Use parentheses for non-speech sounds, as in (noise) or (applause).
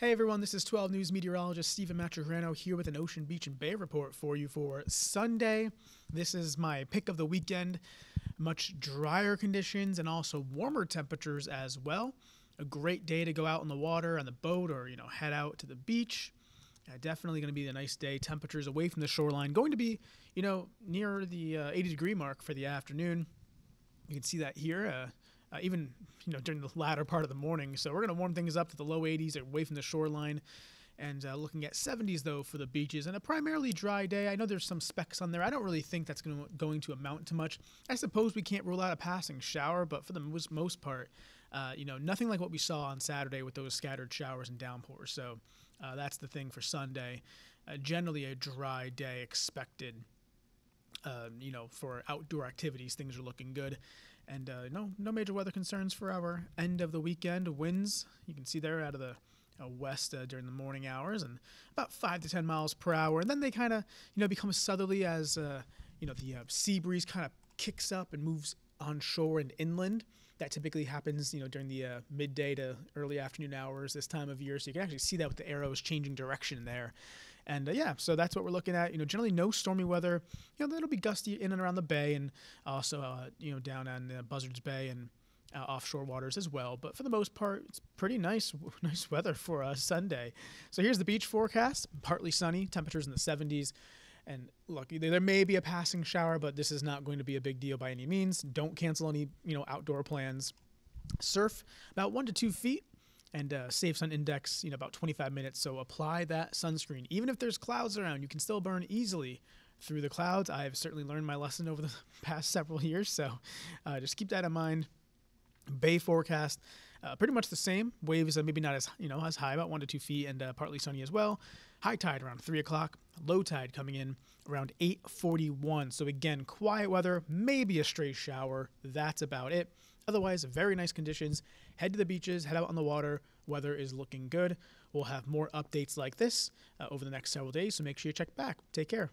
Hey everyone, this is 12 News meteorologist Steven Matregrano here with an Ocean Beach and Bay report for you for Sunday. This is my pick of the weekend. Much drier conditions and also warmer temperatures as well. A great day to go out on the water on the boat or you know head out to the beach. Uh, definitely going to be a nice day. Temperatures away from the shoreline going to be you know near the uh, 80 degree mark for the afternoon. You can see that here. Uh, uh, even you know during the latter part of the morning. So we're going to warm things up to the low 80s away from the shoreline. And uh, looking at 70s though for the beaches and a primarily dry day. I know there's some specks on there. I don't really think that's going to, going to amount to much. I suppose we can't rule out a passing shower, but for the most, most part, uh, you know, nothing like what we saw on Saturday with those scattered showers and downpours. So uh, that's the thing for Sunday. Uh, generally, a dry day expected. Um, you know, for outdoor activities, things are looking good. And uh, no, no major weather concerns for our end of the weekend. Winds, you can see there out of the uh, west uh, during the morning hours, and about five to ten miles per hour. And then they kind of, you know, become southerly as uh, you know the uh, sea breeze kind of kicks up and moves onshore and inland. That typically happens, you know, during the uh, midday to early afternoon hours this time of year. So you can actually see that with the arrows changing direction there. And uh, yeah, so that's what we're looking at. You know, generally no stormy weather. You know, it'll be gusty in and around the bay, and also uh, you know down on uh, Buzzards Bay and uh, offshore waters as well. But for the most part, it's pretty nice, (laughs) nice weather for a Sunday. So here's the beach forecast: partly sunny, temperatures in the 70s. And look, there may be a passing shower, but this is not going to be a big deal by any means. Don't cancel any, you know, outdoor plans. Surf about one to two feet and uh, safe sun index, you know, about 25 minutes. So apply that sunscreen. Even if there's clouds around, you can still burn easily through the clouds. I've certainly learned my lesson over (laughs) the past several years. So uh, just keep that in mind. Bay forecast, uh, pretty much the same. Waves are maybe not as you know as high, about one to two feet, and uh, partly sunny as well. High tide around three o'clock. Low tide coming in around 8:41. So again, quiet weather, maybe a stray shower. That's about it. Otherwise, very nice conditions. Head to the beaches, head out on the water. Weather is looking good. We'll have more updates like this uh, over the next several days, so make sure you check back. Take care.